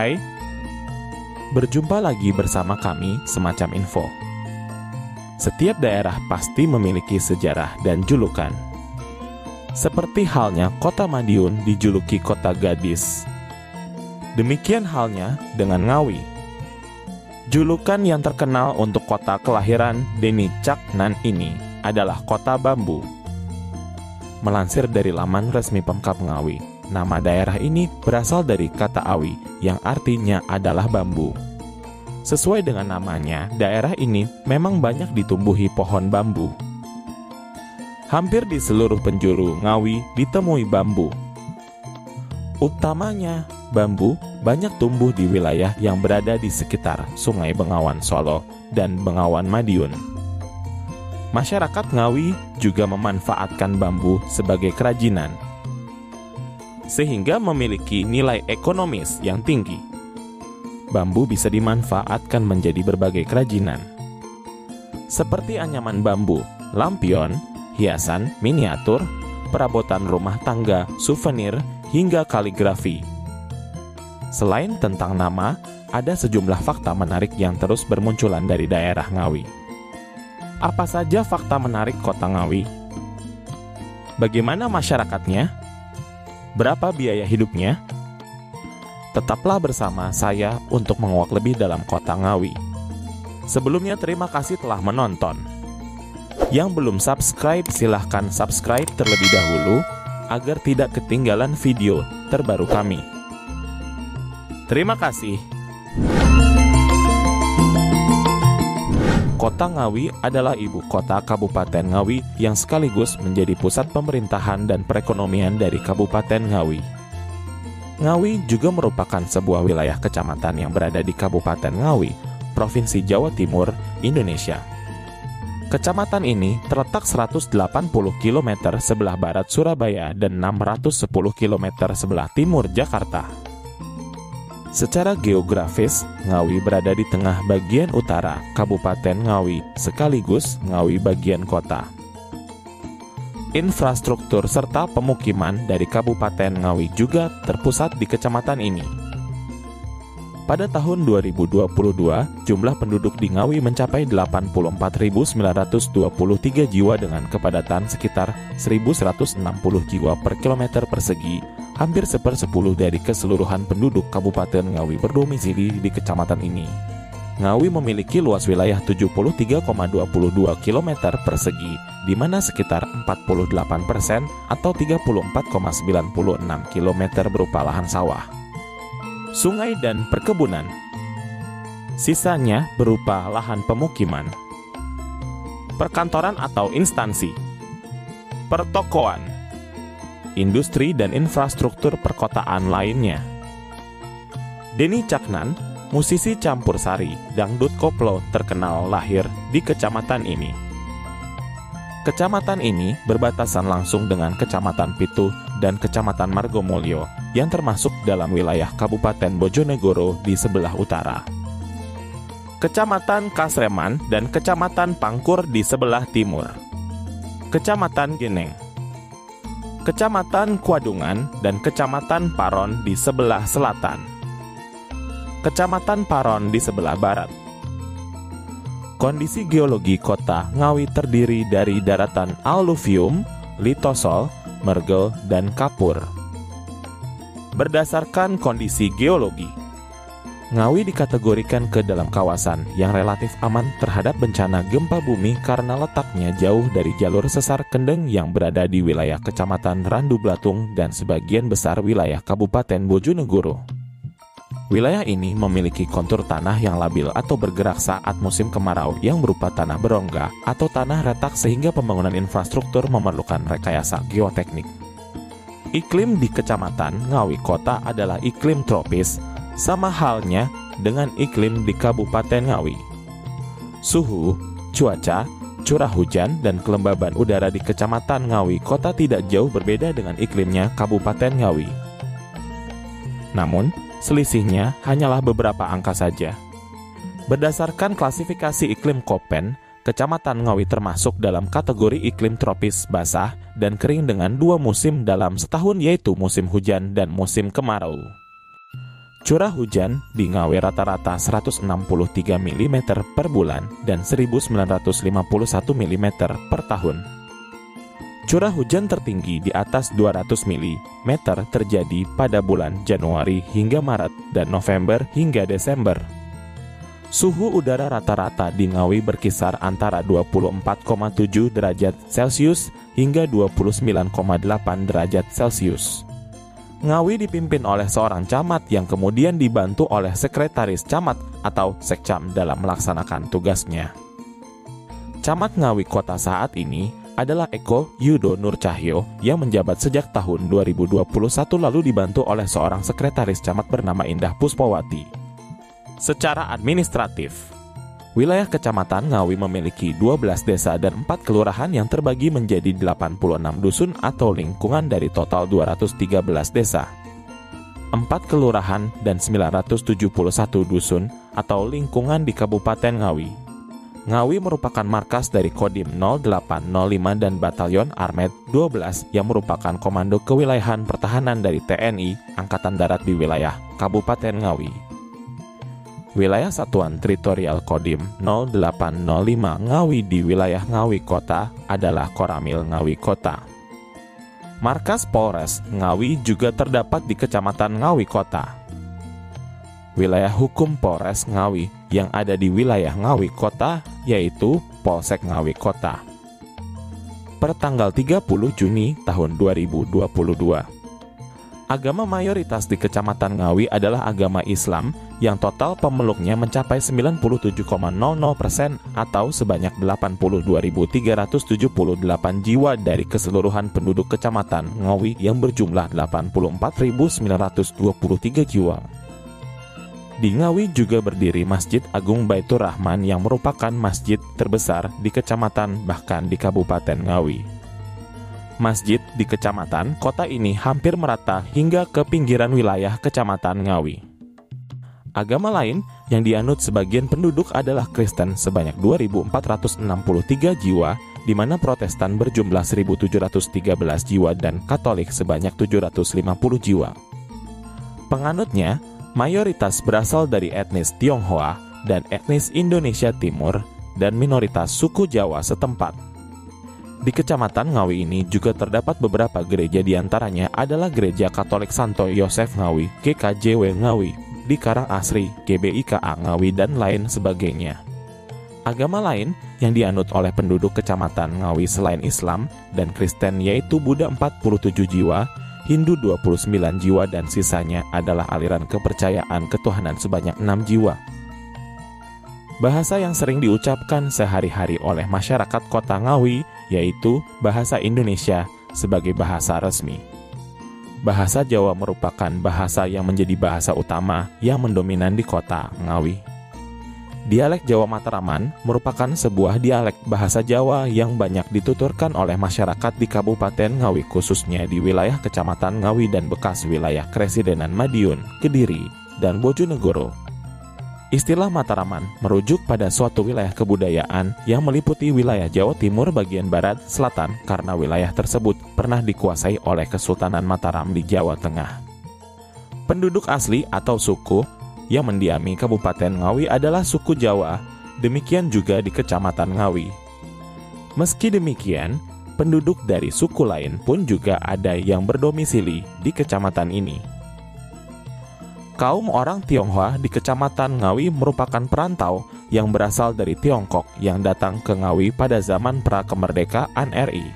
Hai, berjumpa lagi bersama kami Semacam Info. Setiap daerah pasti memiliki sejarah dan julukan. Seperti halnya kota Madiun dijuluki kota gadis. Demikian halnya dengan Ngawi. Julukan yang terkenal untuk kota kelahiran Deni Caknan ini adalah kota bambu. Melansir dari laman resmi Pemkap Ngawi, Nama daerah ini berasal dari kata awi yang artinya adalah bambu. Sesuai dengan namanya, daerah ini memang banyak ditumbuhi pohon bambu. Hampir di seluruh penjuru Ngawi ditemui bambu. Utamanya, bambu banyak tumbuh di wilayah yang berada di sekitar Sungai Bengawan Solo dan Bengawan Madiun. Masyarakat Ngawi juga memanfaatkan bambu sebagai kerajinan sehingga memiliki nilai ekonomis yang tinggi. Bambu bisa dimanfaatkan menjadi berbagai kerajinan, seperti anyaman bambu, lampion, hiasan, miniatur, perabotan rumah tangga, souvenir, hingga kaligrafi. Selain tentang nama, ada sejumlah fakta menarik yang terus bermunculan dari daerah Ngawi. Apa saja fakta menarik kota Ngawi? Bagaimana masyarakatnya? Berapa biaya hidupnya? Tetaplah bersama saya untuk menguak lebih dalam kota Ngawi. Sebelumnya terima kasih telah menonton. Yang belum subscribe silahkan subscribe terlebih dahulu agar tidak ketinggalan video terbaru kami. Terima kasih. Kota Ngawi adalah ibu kota Kabupaten Ngawi yang sekaligus menjadi pusat pemerintahan dan perekonomian dari Kabupaten Ngawi. Ngawi juga merupakan sebuah wilayah kecamatan yang berada di Kabupaten Ngawi, Provinsi Jawa Timur, Indonesia. Kecamatan ini terletak 180 km sebelah barat Surabaya dan 610 km sebelah timur Jakarta. Secara geografis, Ngawi berada di tengah bagian utara Kabupaten Ngawi, sekaligus Ngawi bagian kota. Infrastruktur serta pemukiman dari Kabupaten Ngawi juga terpusat di kecamatan ini. Pada tahun 2022, jumlah penduduk di Ngawi mencapai 84.923 jiwa dengan kepadatan sekitar 1.160 jiwa per kilometer persegi hampir sepersepuluh dari keseluruhan penduduk Kabupaten Ngawi berdomisili di kecamatan ini. Ngawi memiliki luas wilayah 73,22 km persegi, di mana sekitar 48 persen atau 34,96 km berupa lahan sawah. Sungai dan perkebunan. Sisanya berupa lahan pemukiman. Perkantoran atau instansi. Pertokoan industri dan infrastruktur perkotaan lainnya. Denny Caknan, musisi campur sari dangdut koplo terkenal lahir di kecamatan ini. Kecamatan ini berbatasan langsung dengan Kecamatan Pitu dan Kecamatan Margomulyo yang termasuk dalam wilayah Kabupaten Bojonegoro di sebelah utara. Kecamatan Kasreman dan Kecamatan Pangkur di sebelah timur. Kecamatan Geneng Kecamatan Kuadungan, dan Kecamatan Paron di sebelah selatan. Kecamatan Paron di sebelah barat. Kondisi geologi kota Ngawi terdiri dari daratan aluvium, litosol, mergel, dan kapur. Berdasarkan kondisi geologi, Ngawi dikategorikan ke dalam kawasan yang relatif aman terhadap bencana gempa bumi karena letaknya jauh dari jalur sesar kendeng yang berada di wilayah Kecamatan Randu Blatung dan sebagian besar wilayah Kabupaten Bojonegoro. Wilayah ini memiliki kontur tanah yang labil atau bergerak saat musim kemarau yang berupa tanah berongga atau tanah retak sehingga pembangunan infrastruktur memerlukan rekayasa geoteknik. Iklim di Kecamatan Ngawi Kota adalah iklim tropis sama halnya dengan iklim di Kabupaten Ngawi. Suhu, cuaca, curah hujan, dan kelembaban udara di Kecamatan Ngawi kota tidak jauh berbeda dengan iklimnya Kabupaten Ngawi. Namun, selisihnya hanyalah beberapa angka saja. Berdasarkan klasifikasi iklim Koppen, Kecamatan Ngawi termasuk dalam kategori iklim tropis basah dan kering dengan dua musim dalam setahun yaitu musim hujan dan musim kemarau. Curah hujan di Ngawi rata-rata 163 mm per bulan dan 1951 mm per tahun. Curah hujan tertinggi di atas 200 mm terjadi pada bulan Januari hingga Maret dan November hingga Desember. Suhu udara rata-rata di Ngawi berkisar antara 24,7 derajat Celcius hingga 29,8 derajat Celcius. Ngawi dipimpin oleh seorang camat yang kemudian dibantu oleh sekretaris camat atau sekcam dalam melaksanakan tugasnya. Camat Ngawi kota saat ini adalah Eko Yudo Nur Cahyo yang menjabat sejak tahun 2021 lalu dibantu oleh seorang sekretaris camat bernama Indah Puspawati. Secara administratif, Wilayah Kecamatan Ngawi memiliki 12 desa dan 4 kelurahan yang terbagi menjadi 86 dusun atau lingkungan dari total 213 desa. 4 kelurahan dan 971 dusun atau lingkungan di Kabupaten Ngawi. Ngawi merupakan markas dari Kodim 0805 dan Batalion Armet 12 yang merupakan komando kewilayahan pertahanan dari TNI Angkatan Darat di wilayah Kabupaten Ngawi. Wilayah Satuan Teritorial Kodim 0805 Ngawi di wilayah Ngawi Kota adalah Koramil Ngawi Kota. Markas Polres Ngawi juga terdapat di Kecamatan Ngawi Kota. Wilayah hukum Polres Ngawi yang ada di wilayah Ngawi Kota yaitu Polsek Ngawi Kota. Per tanggal 30 Juni tahun 2022 agama mayoritas di Kecamatan Ngawi adalah agama Islam yang total pemeluknya mencapai 97,00% atau sebanyak 82.378 jiwa dari keseluruhan penduduk Kecamatan Ngawi yang berjumlah 84.923 jiwa. Di Ngawi juga berdiri Masjid Agung Baitur Rahman yang merupakan masjid terbesar di kecamatan bahkan di Kabupaten Ngawi masjid di kecamatan kota ini hampir merata hingga ke pinggiran wilayah kecamatan Ngawi. Agama lain yang dianut sebagian penduduk adalah Kristen sebanyak 2.463 jiwa, di mana Protestan berjumlah 1.713 jiwa dan Katolik sebanyak 750 jiwa. Penganutnya mayoritas berasal dari etnis Tionghoa dan etnis Indonesia Timur dan minoritas suku Jawa setempat. Di Kecamatan Ngawi ini juga terdapat beberapa gereja di antaranya adalah Gereja Katolik Santo Yosef Ngawi, GKJW Ngawi, di Karang Asri, GBIKA Ngawi, dan lain sebagainya. Agama lain yang dianut oleh penduduk Kecamatan Ngawi selain Islam dan Kristen yaitu Buddha 47 jiwa, Hindu 29 jiwa, dan sisanya adalah aliran kepercayaan ketuhanan sebanyak 6 jiwa. Bahasa yang sering diucapkan sehari-hari oleh masyarakat kota Ngawi yaitu bahasa Indonesia sebagai bahasa resmi. Bahasa Jawa merupakan bahasa yang menjadi bahasa utama yang mendominan di kota Ngawi. Dialek Jawa Matraman merupakan sebuah dialek bahasa Jawa yang banyak dituturkan oleh masyarakat di Kabupaten Ngawi khususnya di wilayah Kecamatan Ngawi dan bekas wilayah Kresidenan Madiun, Kediri, dan Bojonegoro Istilah Mataraman merujuk pada suatu wilayah kebudayaan yang meliputi wilayah Jawa Timur bagian barat selatan karena wilayah tersebut pernah dikuasai oleh Kesultanan Mataram di Jawa Tengah. Penduduk asli atau suku yang mendiami Kabupaten Ngawi adalah suku Jawa, demikian juga di Kecamatan Ngawi. Meski demikian, penduduk dari suku lain pun juga ada yang berdomisili di kecamatan ini. Kaum orang Tionghoa di Kecamatan Ngawi merupakan perantau yang berasal dari Tiongkok yang datang ke Ngawi pada zaman pra-kemerdekaan RI.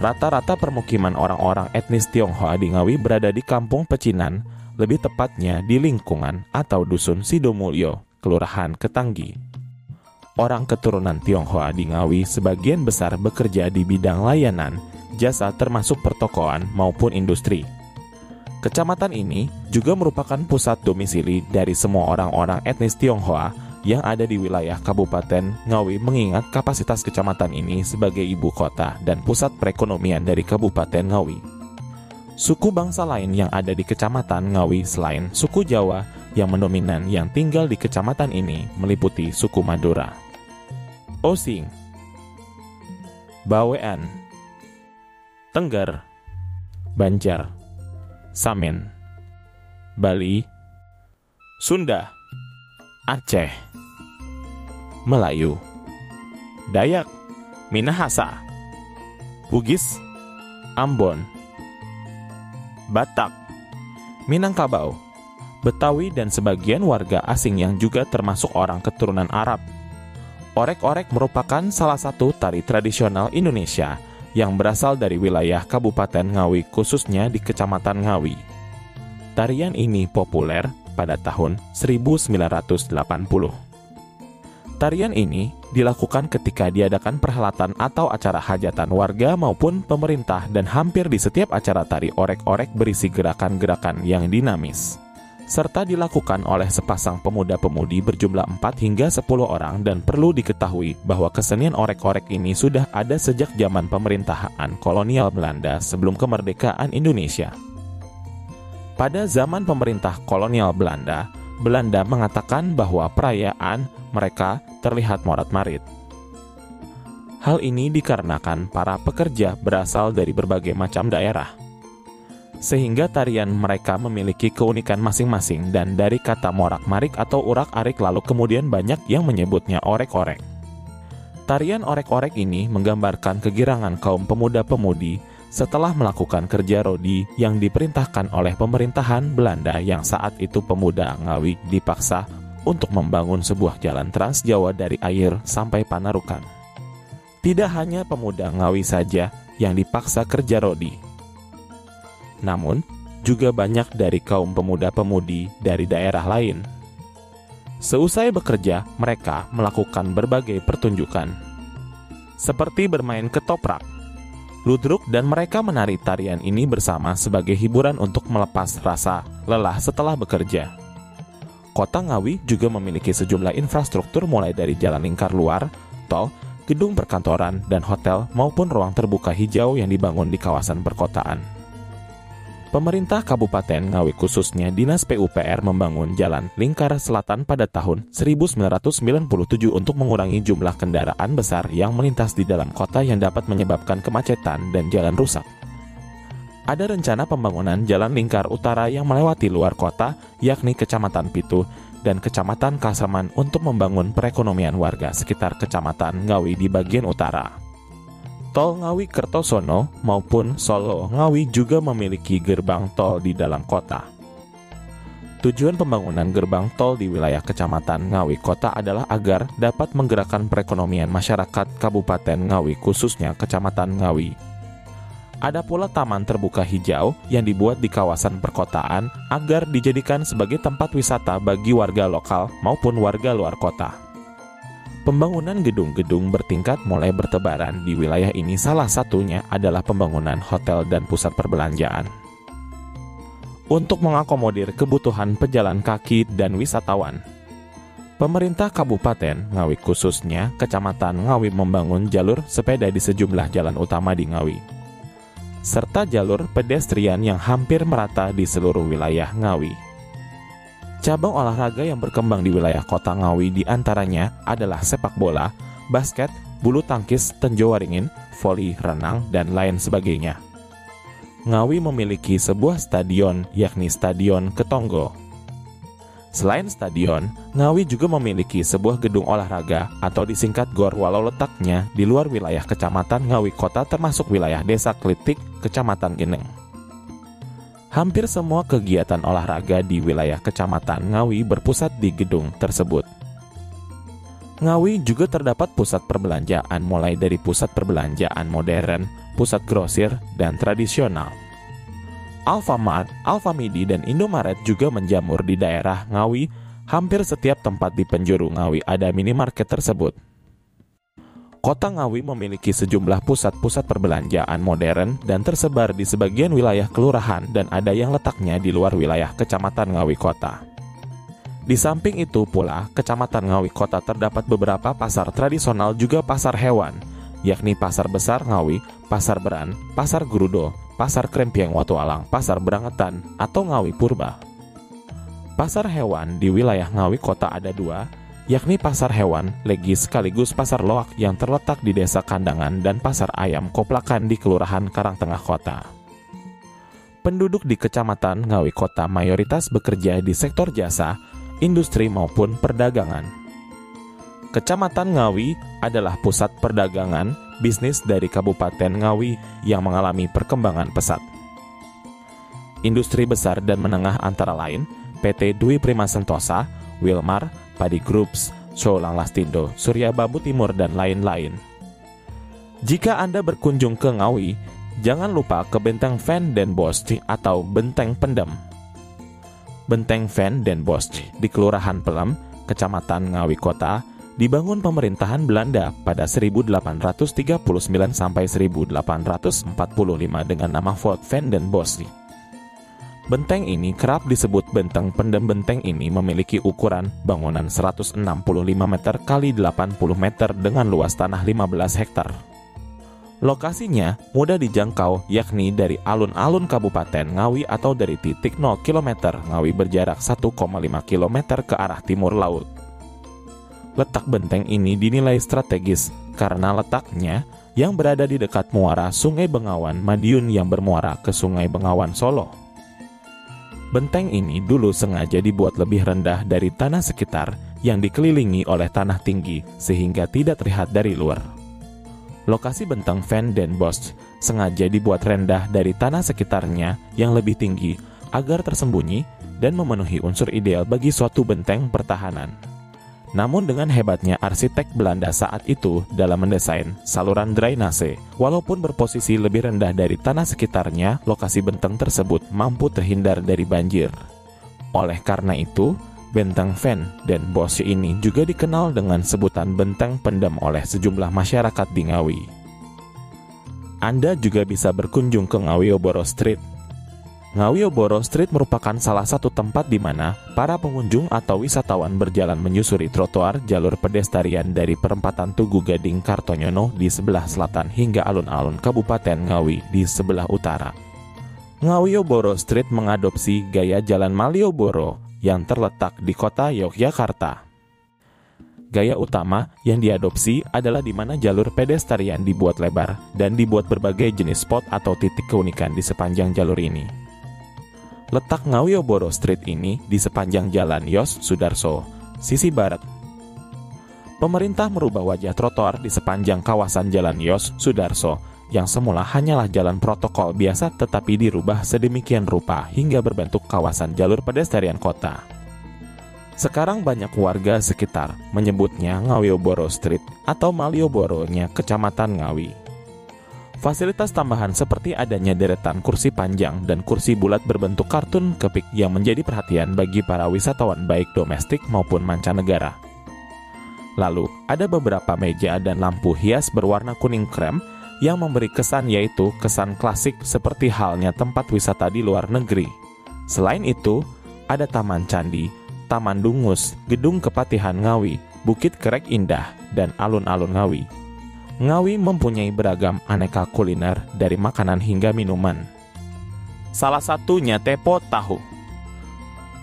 Rata-rata permukiman orang-orang etnis Tionghoa di Ngawi berada di Kampung Pecinan, lebih tepatnya di lingkungan atau Dusun Sidomulyo, Kelurahan Ketanggi. Orang keturunan Tionghoa di Ngawi sebagian besar bekerja di bidang layanan, jasa termasuk pertokoan maupun industri. Kecamatan ini juga merupakan pusat domisili dari semua orang-orang etnis Tionghoa yang ada di wilayah Kabupaten Ngawi mengingat kapasitas kecamatan ini sebagai ibu kota dan pusat perekonomian dari Kabupaten Ngawi. Suku bangsa lain yang ada di Kecamatan Ngawi selain suku Jawa yang mendominan yang tinggal di kecamatan ini meliputi suku Madura. Osing Bawean Tengger Banjar Samen, Bali, Sunda, Aceh, Melayu, Dayak, Minahasa, Bugis, Ambon, Batak, Minangkabau, Betawi dan sebagian warga asing yang juga termasuk orang keturunan Arab. Orek-orek merupakan salah satu tari tradisional Indonesia yang berasal dari wilayah Kabupaten Ngawi khususnya di Kecamatan Ngawi. Tarian ini populer pada tahun 1980. Tarian ini dilakukan ketika diadakan perhelatan atau acara hajatan warga maupun pemerintah dan hampir di setiap acara tari orek-orek berisi gerakan-gerakan yang dinamis serta dilakukan oleh sepasang pemuda-pemudi berjumlah 4 hingga 10 orang dan perlu diketahui bahwa kesenian orek-orek ini sudah ada sejak zaman pemerintahan kolonial Belanda sebelum kemerdekaan Indonesia. Pada zaman pemerintah kolonial Belanda, Belanda mengatakan bahwa perayaan mereka terlihat morat-marit. Hal ini dikarenakan para pekerja berasal dari berbagai macam daerah sehingga tarian mereka memiliki keunikan masing-masing dan dari kata morak-marik atau urak-arik lalu kemudian banyak yang menyebutnya orek-orek. Tarian orek-orek ini menggambarkan kegirangan kaum pemuda-pemudi setelah melakukan kerja rodi yang diperintahkan oleh pemerintahan Belanda yang saat itu pemuda Ngawi dipaksa untuk membangun sebuah jalan Trans Jawa dari air sampai Panarukan. Tidak hanya pemuda Ngawi saja yang dipaksa kerja rodi, namun juga banyak dari kaum pemuda-pemudi dari daerah lain. Seusai bekerja, mereka melakukan berbagai pertunjukan, seperti bermain ketoprak, ludruk, dan mereka menari tarian ini bersama sebagai hiburan untuk melepas rasa lelah setelah bekerja. Kota Ngawi juga memiliki sejumlah infrastruktur mulai dari jalan lingkar luar, tol, gedung perkantoran, dan hotel maupun ruang terbuka hijau yang dibangun di kawasan perkotaan. Pemerintah Kabupaten Ngawi khususnya Dinas PUPR membangun jalan lingkar selatan pada tahun 1997 untuk mengurangi jumlah kendaraan besar yang melintas di dalam kota yang dapat menyebabkan kemacetan dan jalan rusak. Ada rencana pembangunan jalan lingkar utara yang melewati luar kota, yakni Kecamatan Pitu dan Kecamatan Kasreman untuk membangun perekonomian warga sekitar Kecamatan Ngawi di bagian utara. Tol Ngawi Kertosono maupun Solo Ngawi juga memiliki gerbang tol di dalam kota. Tujuan pembangunan gerbang tol di wilayah Kecamatan Ngawi Kota adalah agar dapat menggerakkan perekonomian masyarakat Kabupaten Ngawi khususnya Kecamatan Ngawi. Ada pula taman terbuka hijau yang dibuat di kawasan perkotaan agar dijadikan sebagai tempat wisata bagi warga lokal maupun warga luar kota. Pembangunan gedung-gedung bertingkat mulai bertebaran di wilayah ini salah satunya adalah pembangunan hotel dan pusat perbelanjaan. Untuk mengakomodir kebutuhan pejalan kaki dan wisatawan, pemerintah Kabupaten Ngawi khususnya Kecamatan Ngawi membangun jalur sepeda di sejumlah jalan utama di Ngawi, serta jalur pedestrian yang hampir merata di seluruh wilayah Ngawi. Cabang olahraga yang berkembang di wilayah kota Ngawi di antaranya adalah sepak bola, basket, bulu tangkis, tenjo waringin, voli, renang, dan lain sebagainya. Ngawi memiliki sebuah stadion yakni Stadion Ketonggo. Selain stadion, Ngawi juga memiliki sebuah gedung olahraga atau disingkat GOR walau letaknya di luar wilayah Kecamatan Ngawi Kota termasuk wilayah Desa Klitik, Kecamatan Geneng. Hampir semua kegiatan olahraga di wilayah Kecamatan Ngawi berpusat di gedung tersebut. Ngawi juga terdapat pusat perbelanjaan mulai dari pusat perbelanjaan modern, pusat grosir, dan tradisional. Alfamart, Alfamidi, dan Indomaret juga menjamur di daerah Ngawi. Hampir setiap tempat di penjuru Ngawi ada minimarket tersebut. Kota Ngawi memiliki sejumlah pusat-pusat perbelanjaan modern dan tersebar di sebagian wilayah kelurahan dan ada yang letaknya di luar wilayah Kecamatan Ngawi Kota. Di samping itu pula, Kecamatan Ngawi Kota terdapat beberapa pasar tradisional juga pasar hewan, yakni Pasar Besar Ngawi, Pasar Beran, Pasar Gurudo, Pasar Krempiang Watu Alang, Pasar Berangetan, atau Ngawi Purba. Pasar hewan di wilayah Ngawi Kota ada dua, yakni pasar hewan, legi sekaligus pasar loak yang terletak di desa Kandangan dan pasar ayam Koplakan di Kelurahan Karangtengah Kota. Penduduk di Kecamatan Ngawi Kota mayoritas bekerja di sektor jasa, industri maupun perdagangan. Kecamatan Ngawi adalah pusat perdagangan bisnis dari Kabupaten Ngawi yang mengalami perkembangan pesat. Industri besar dan menengah antara lain PT Dwi Prima Sentosa, Wilmar, Padi Groups, Solang Lastindo, Surya Babu Timur, dan lain-lain. Jika Anda berkunjung ke Ngawi, jangan lupa ke Benteng Van Den Bosch atau Benteng Pendem. Benteng Van Den Bosch di Kelurahan Pelem, Kecamatan Ngawi Kota, dibangun pemerintahan Belanda pada 1839 sampai 1845 dengan nama Fort Van Den Bosch. Benteng ini kerap disebut benteng pendem benteng ini memiliki ukuran bangunan 165 meter kali 80 meter dengan luas tanah 15 hektar. Lokasinya mudah dijangkau yakni dari alun-alun Kabupaten Ngawi atau dari titik 0 km Ngawi berjarak 1,5 km ke arah timur laut. Letak benteng ini dinilai strategis karena letaknya yang berada di dekat muara Sungai Bengawan Madiun yang bermuara ke Sungai Bengawan Solo. Benteng ini dulu sengaja dibuat lebih rendah dari tanah sekitar yang dikelilingi oleh tanah tinggi sehingga tidak terlihat dari luar. Lokasi benteng Van Den Bosch sengaja dibuat rendah dari tanah sekitarnya yang lebih tinggi agar tersembunyi dan memenuhi unsur ideal bagi suatu benteng pertahanan. Namun dengan hebatnya arsitek Belanda saat itu dalam mendesain saluran drainase, walaupun berposisi lebih rendah dari tanah sekitarnya, lokasi benteng tersebut mampu terhindar dari banjir. Oleh karena itu, Benteng Van dan Bosch ini juga dikenal dengan sebutan benteng pendem oleh sejumlah masyarakat di Ngawi. Anda juga bisa berkunjung ke Ngawi Oboro Street Ngawioboro Street merupakan salah satu tempat di mana para pengunjung atau wisatawan berjalan menyusuri trotoar jalur pedestrian dari perempatan Tugu Gading Kartonyono di sebelah selatan hingga alun-alun Kabupaten Ngawi di sebelah utara. Ngawioboro Street mengadopsi gaya Jalan Malioboro yang terletak di kota Yogyakarta. Gaya utama yang diadopsi adalah di mana jalur pedestrian dibuat lebar dan dibuat berbagai jenis spot atau titik keunikan di sepanjang jalur ini. Letak Ngawioboro Street ini di sepanjang jalan Yos Sudarso, sisi barat. Pemerintah merubah wajah trotoar di sepanjang kawasan jalan Yos Sudarso yang semula hanyalah jalan protokol biasa tetapi dirubah sedemikian rupa hingga berbentuk kawasan jalur pedestrian kota. Sekarang banyak warga sekitar menyebutnya Ngawioboro Street atau Malioboro-nya Kecamatan Ngawi. Fasilitas tambahan seperti adanya deretan kursi panjang dan kursi bulat berbentuk kartun kepik yang menjadi perhatian bagi para wisatawan baik domestik maupun mancanegara. Lalu, ada beberapa meja dan lampu hias berwarna kuning krem yang memberi kesan yaitu kesan klasik seperti halnya tempat wisata di luar negeri. Selain itu, ada Taman Candi, Taman Dungus, Gedung Kepatihan Ngawi, Bukit Kerek Indah, dan Alun-Alun Ngawi. Ngawi mempunyai beragam aneka kuliner dari makanan hingga minuman. Salah satunya tepo tahu.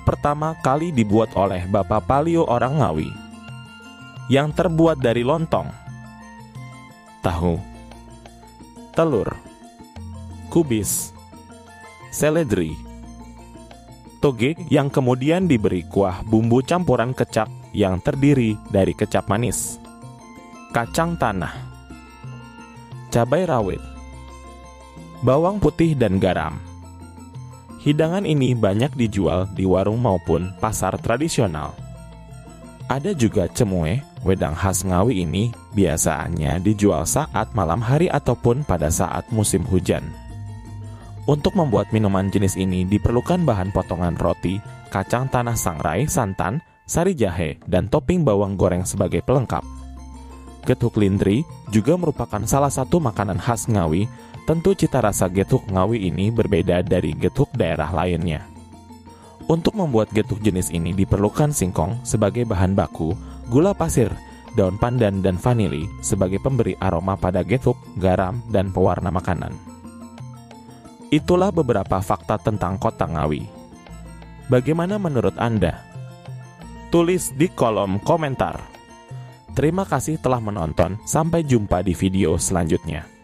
Pertama kali dibuat oleh Bapak Palio orang Ngawi. Yang terbuat dari lontong, tahu, telur, kubis, seledri, toge yang kemudian diberi kuah bumbu campuran kecap yang terdiri dari kecap manis, kacang tanah, cabai rawit, bawang putih, dan garam. Hidangan ini banyak dijual di warung maupun pasar tradisional. Ada juga cemue, wedang khas Ngawi ini biasanya dijual saat malam hari ataupun pada saat musim hujan. Untuk membuat minuman jenis ini diperlukan bahan potongan roti, kacang tanah sangrai, santan, sari jahe, dan topping bawang goreng sebagai pelengkap. Getuk lindri juga merupakan salah satu makanan khas Ngawi. Tentu cita rasa getuk Ngawi ini berbeda dari getuk daerah lainnya. Untuk membuat getuk jenis ini diperlukan singkong sebagai bahan baku, gula pasir, daun pandan dan vanili sebagai pemberi aroma pada getuk, garam, dan pewarna makanan. Itulah beberapa fakta tentang kota Ngawi. Bagaimana menurut Anda? Tulis di kolom komentar. Terima kasih telah menonton. Sampai jumpa di video selanjutnya.